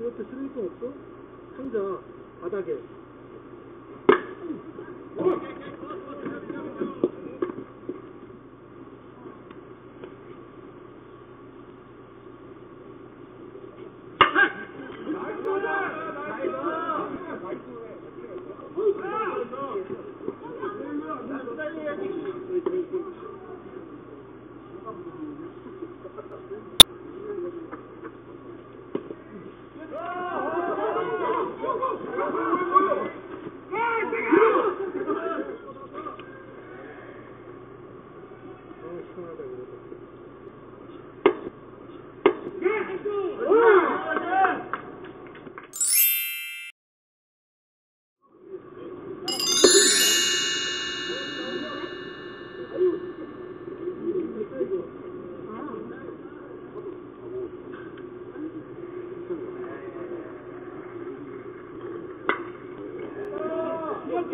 이것도 쓰레기통 없어? 상자 바닥에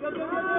Yeah, yeah, yeah.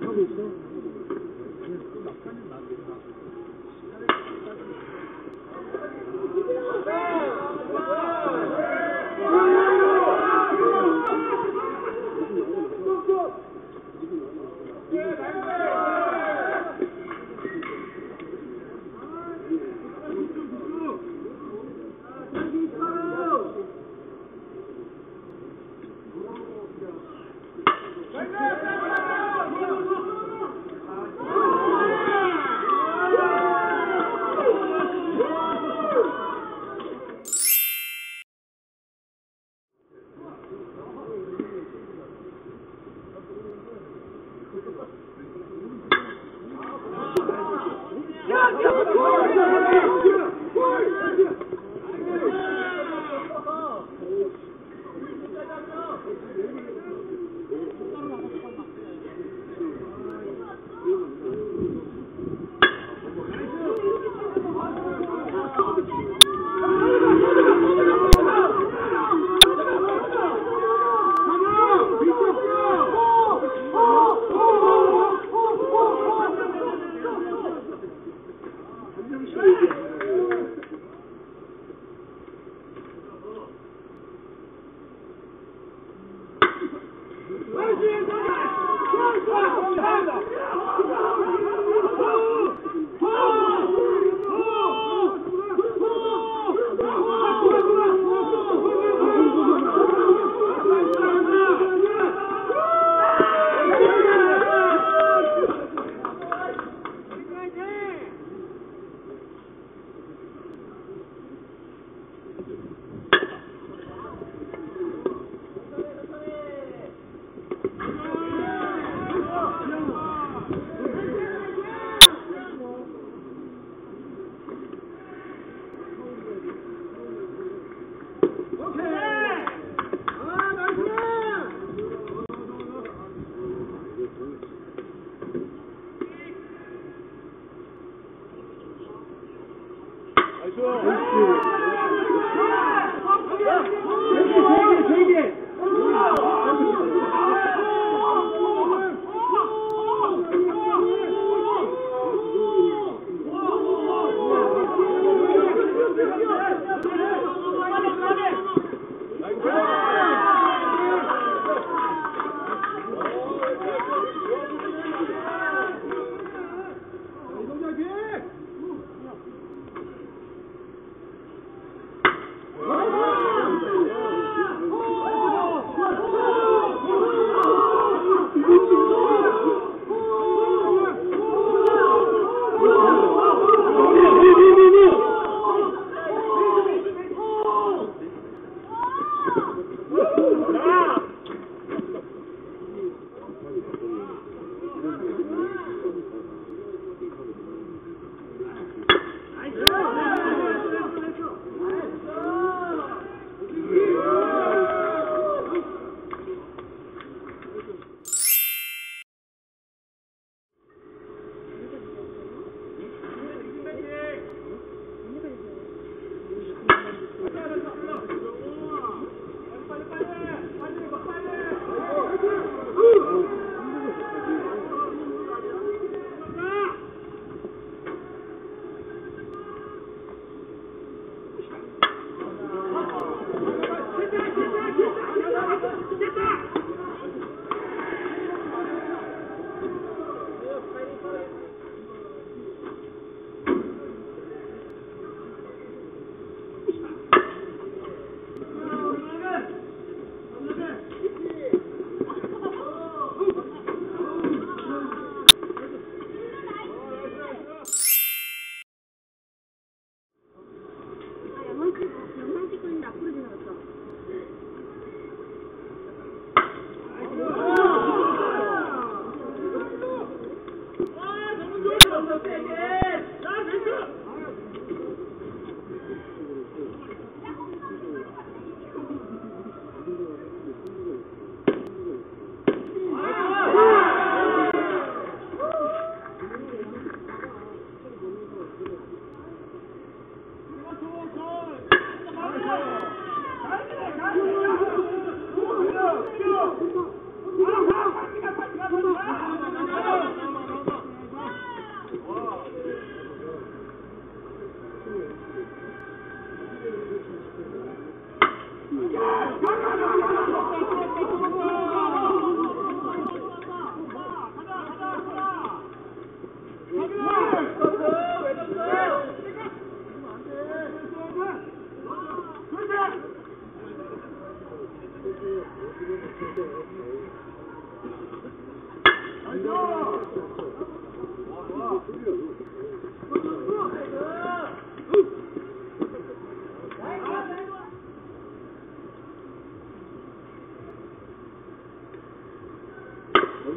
하고 있어. 낙관이 나한테